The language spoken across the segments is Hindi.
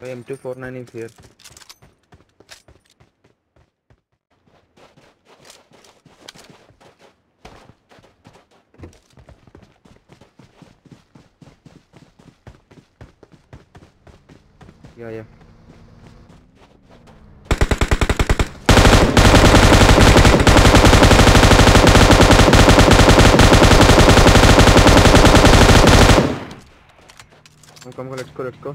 M249 is here. Yeah, yeah. Come, come, let's go, let's go.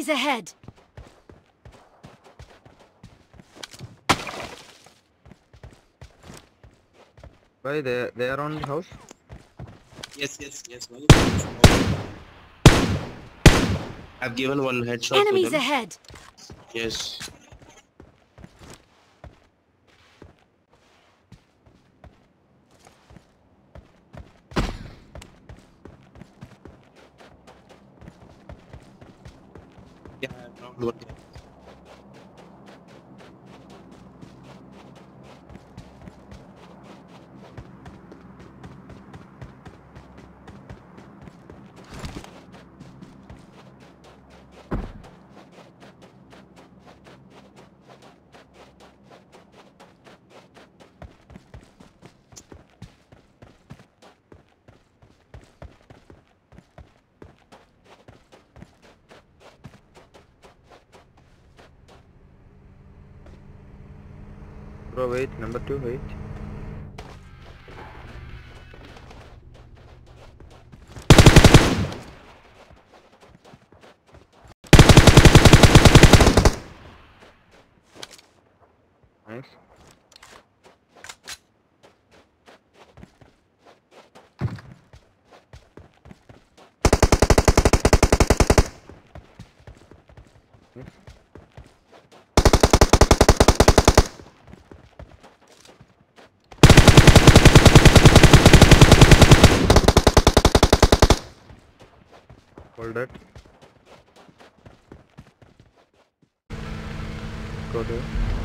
Enemies ahead! Why they they are on the house? Yes, yes, yes. I've given one headshot Enemies ahead! Yes. Yeah, I've knocked one guy. Bro, wait. Number two, wait. Nice. Nice. Hold it. Go there.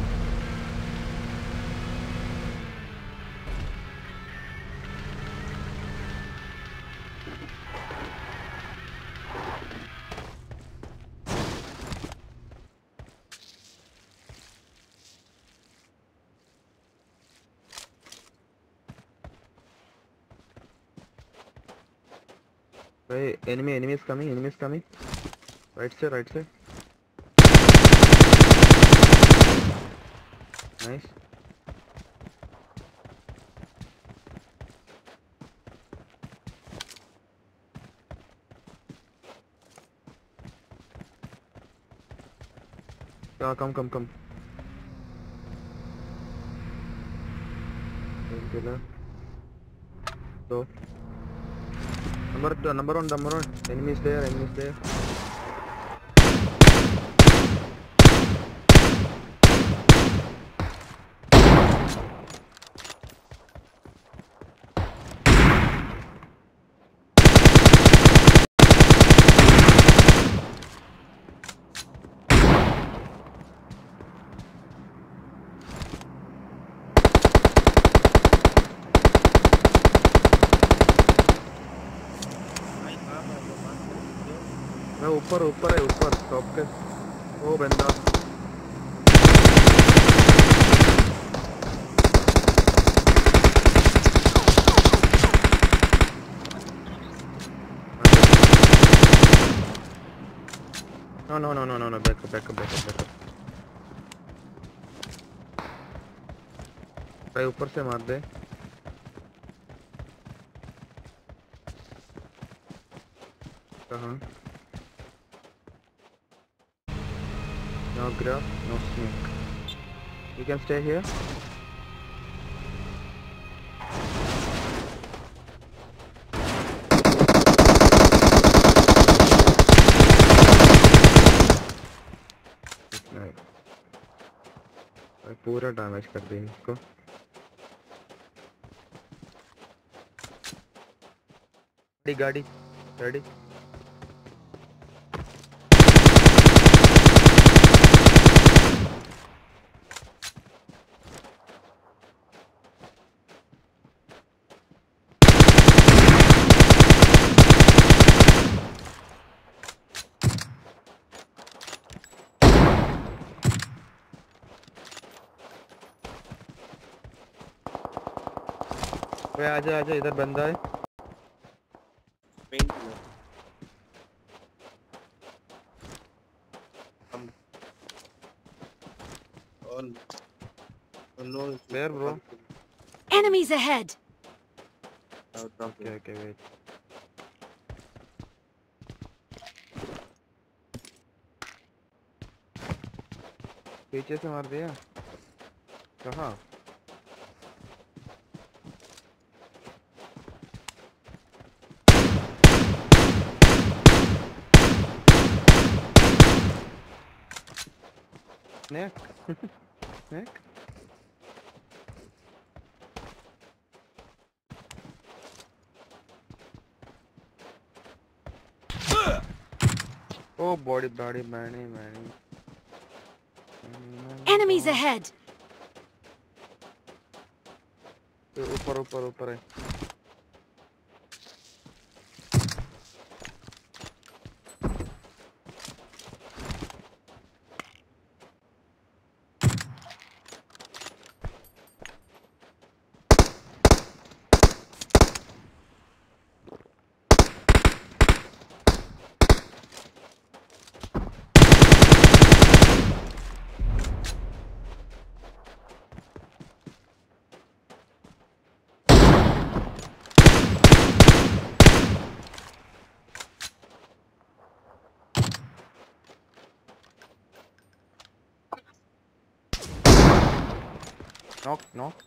Hey, enemy, enemy is coming, enemy is coming. Right side, right side. Nice. Yeah, come, come, come. Painkiller. So. Number two, number one, number one. Enemy is there, enemy is there. ऊपर ऊपर है, ऊपर टॉप के वो बंदा। No no no no no no back up back up back up भाई, ऊपर से मार दे। कहाँ? No grab, no snake. You can stay here. पूरा डैमेज कर दी इसको गाड़ी गाड़ी गाड़ी भाई आजा आजा इधर बंदा है. Um. Oh Where, bro? Enemies ahead! Here. Okay wait पीछे से मार दिया कहाँ Snake snake oh body body many many Enemies ahead! ऊपर ऊपर ऊपर है नॉक नॉक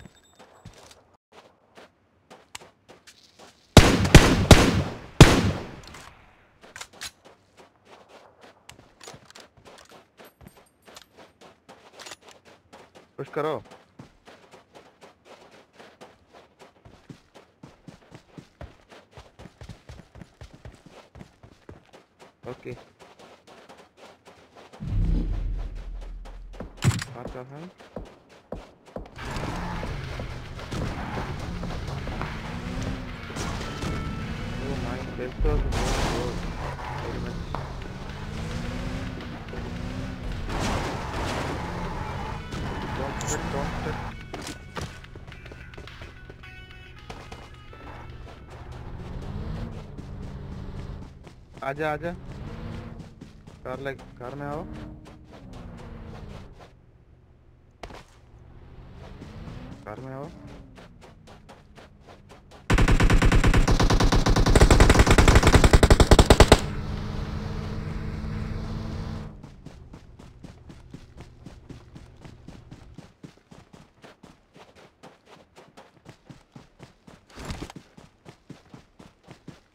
पुश करो ओके मार का है आजा आजा। कार लग कार में आओ। कार में आओ।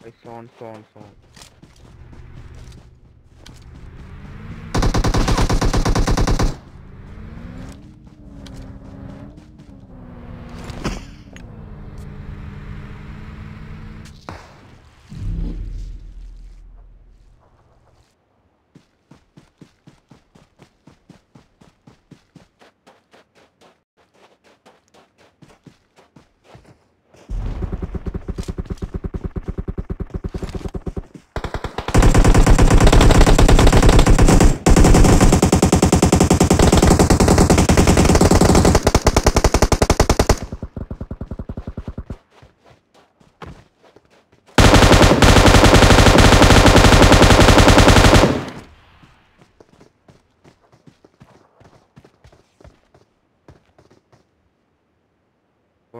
I saw, saw,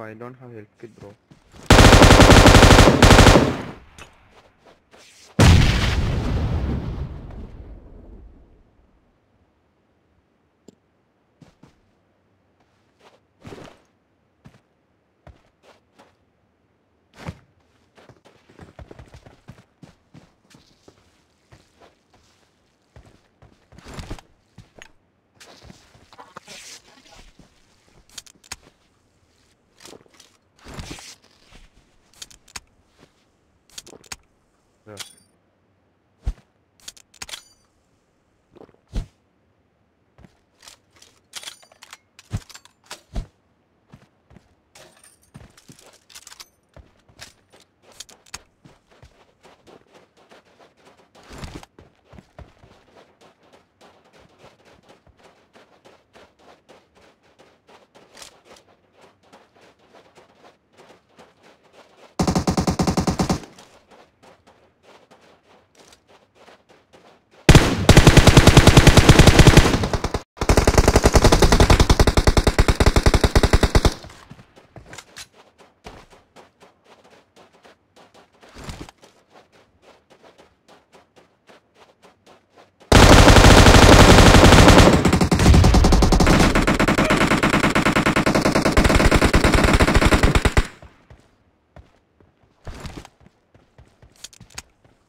I don't have health kit, bro.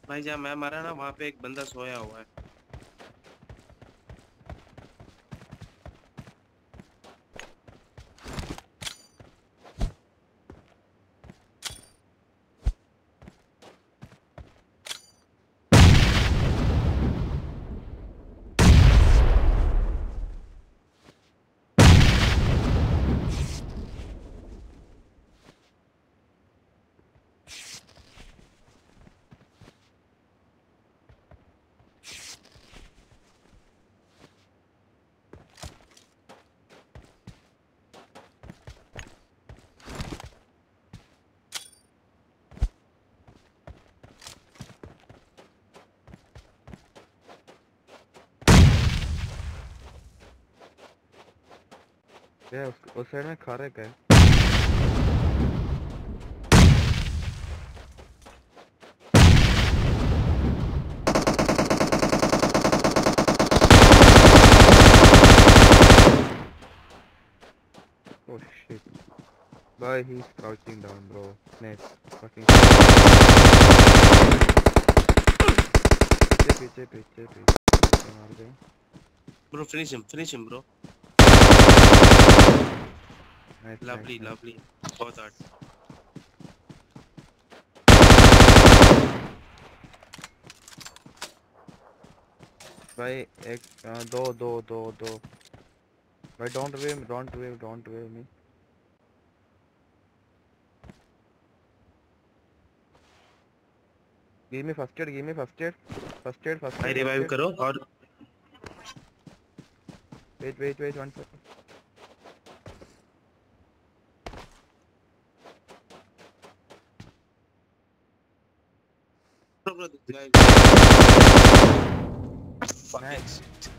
भाई जहाँ मैं मारा ना वहाँ पे एक बंदा सोया हुआ है। ये उस, साइड में खा रहे क्या है? Oh shit. Boy, he's crouching down, bro. Net. Fucking. पीछे पीछे पीछे पीछे मार दे finish him finish him bro Nice, lovely. Lovely बहुत हार्ड भाई एक दो दो दो दो। भाई don't wave don't wave don't wave me give me first aid give me first aid first aid first भाई रिवाइव करो और wait wait wait one second Nice. Fucking shit.